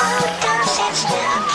Out of sense now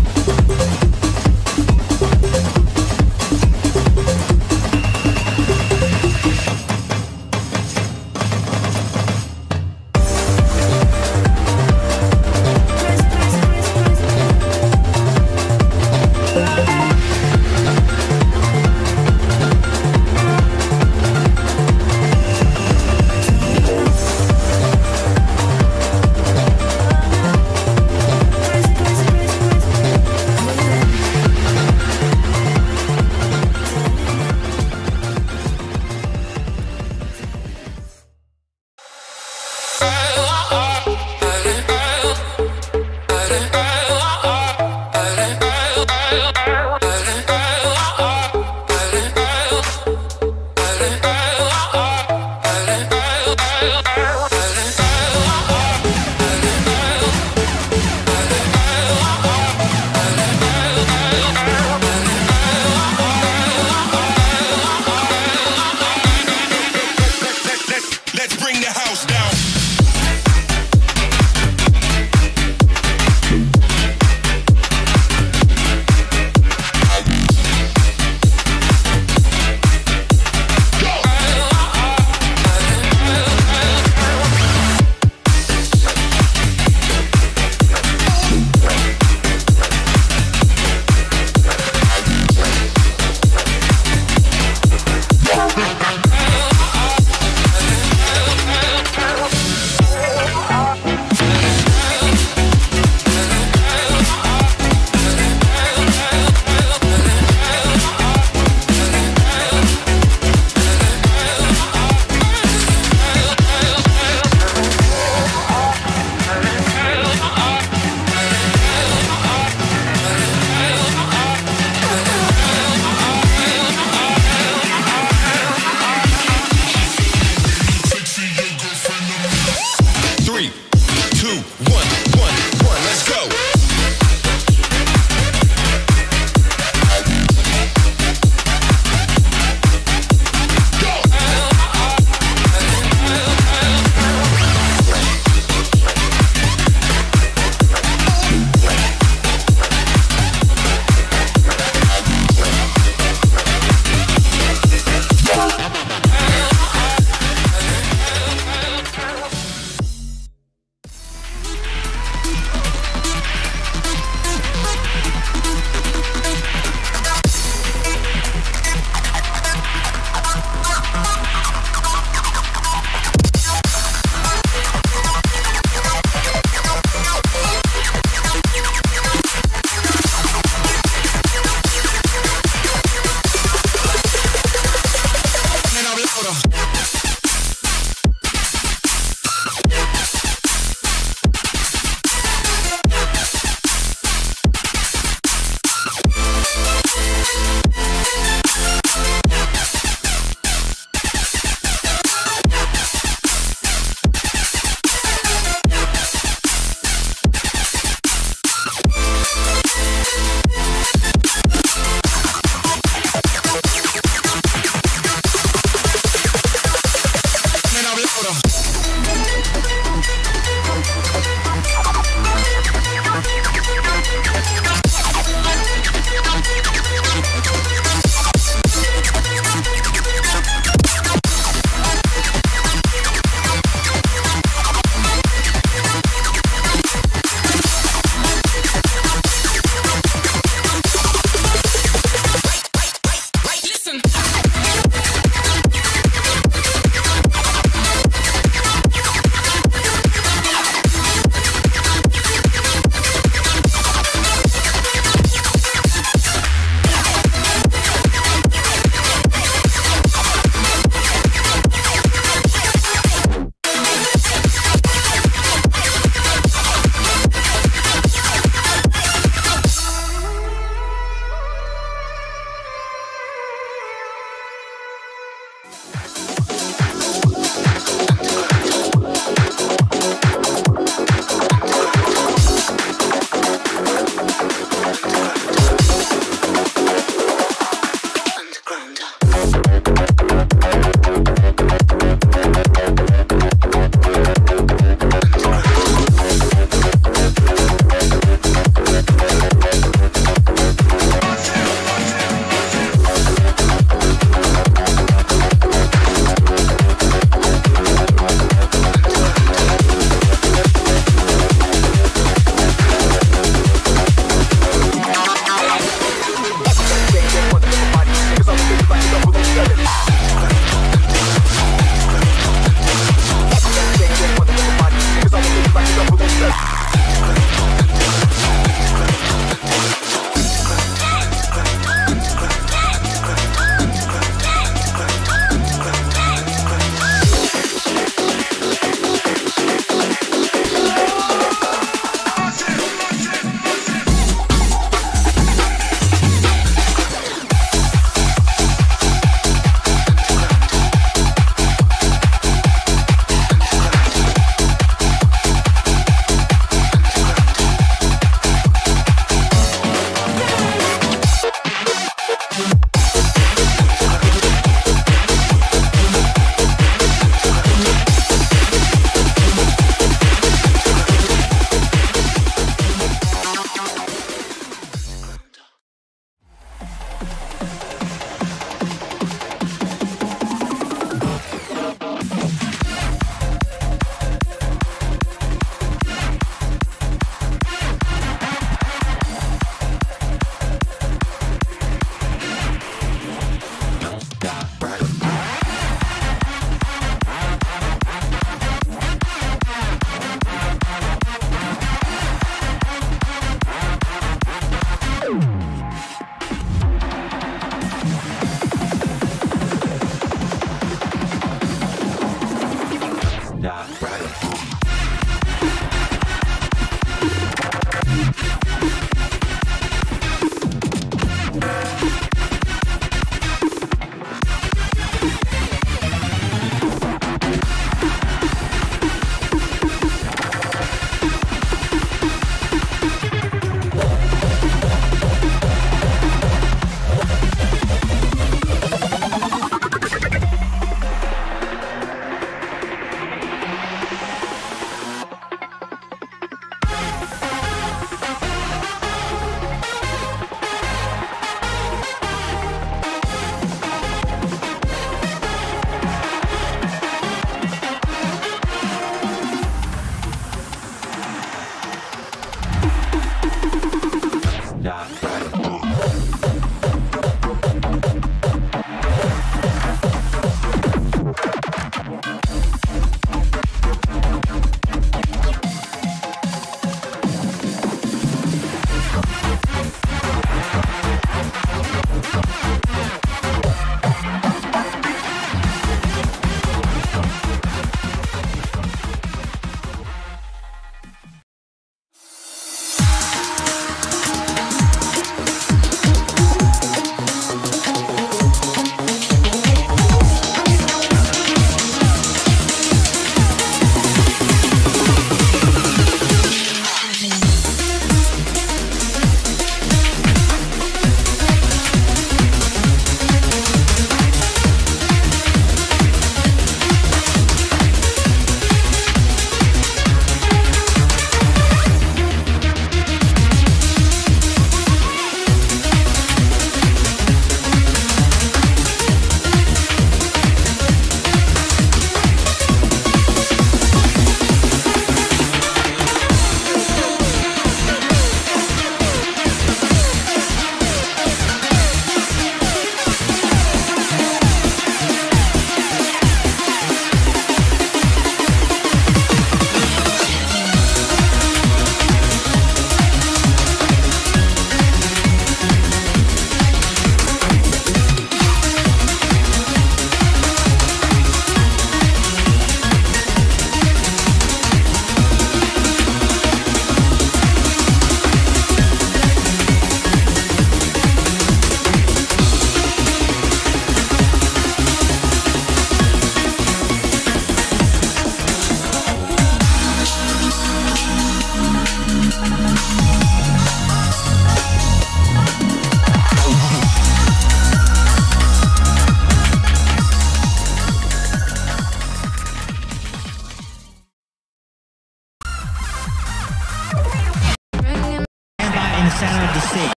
sound to see.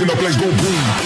In the place go boom.